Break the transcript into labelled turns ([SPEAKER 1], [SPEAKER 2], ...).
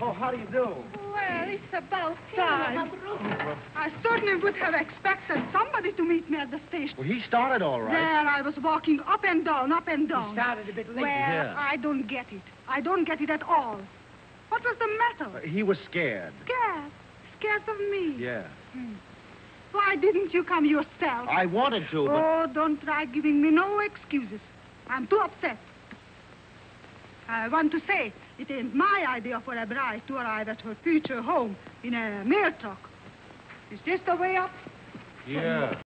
[SPEAKER 1] Oh, how do you do?
[SPEAKER 2] Well, it's about time. I certainly would have expected somebody to meet me at the station.
[SPEAKER 1] Well, he started all right.
[SPEAKER 2] There I was walking up and down, up and down.
[SPEAKER 3] He started a bit late.
[SPEAKER 2] Well,
[SPEAKER 1] Yeah.
[SPEAKER 2] I don't get it. I don't get it at all. What was the matter?
[SPEAKER 1] Uh, he was scared.
[SPEAKER 2] Scared. Scared of me.
[SPEAKER 1] Yeah.
[SPEAKER 2] Why didn't you come yourself?
[SPEAKER 1] I wanted to, but...
[SPEAKER 2] Oh, don't try giving me no excuses. I'm too upset. I want to say, it ain't my idea for a bride to arrive at her future home in a mail truck. Is this the way up?
[SPEAKER 1] Yeah.